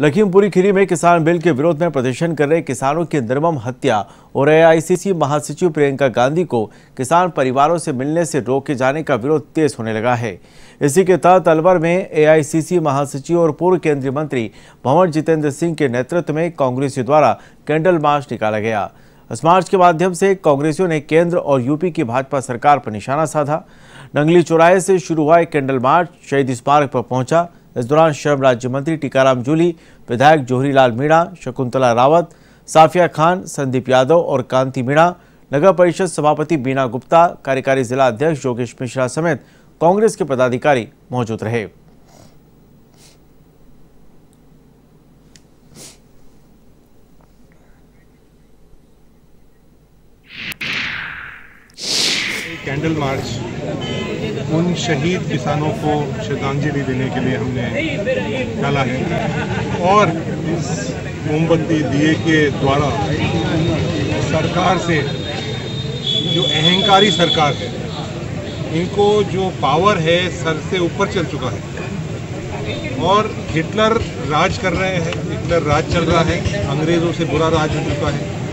लखीमपुरी खीरी में किसान बिल के विरोध में प्रदर्शन कर रहे किसानों की निर्मम हत्या और एआईसीसी महासचिव प्रियंका गांधी को किसान परिवारों से मिलने से रोके जाने का विरोध तेज होने लगा है। इसी के तहत अलवर में एआईसीसी महासचिव और पूर्व केंद्रीय मंत्री भंवर जितेंद्र सिंह के नेतृत्व में कांग्रेसियों द्वारा कैंडल मार्च निकाला गया। इस मार्च के माध्यम से कांग्रेसियों ने केंद्र और यूपी की भाजपा सरकार पर निशाना साधा। नंगली चौराहे से शुरू हुआ कैंडल मार्च, शहीद स्मारक पर पहुँचा। इस दौरान श्रम राज्य मंत्री टीकाराम जूली, विधायक जोहरीलाल मीणा, शकुंतला रावत, साफिया खान, संदीप यादव और कांति मीणा, नगर परिषद सभापति बीना गुप्ता, कार्यकारी जिला अध्यक्ष योगेश मिश्रा समेत कांग्रेस के पदाधिकारी मौजूद रहे। कैंडल मार्च उन शहीद किसानों को श्रद्धांजलि देने के लिए हमने डाला है। और इस मोमबत्ती दिए के द्वारा सरकार से, जो अहंकारी सरकार है, इनको जो पावर है, सर से ऊपर चल चुका है। और हिटलर राज कर रहे हैं, हिटलर राज चल रहा है, अंग्रेज़ों से बुरा राज हो चुका है।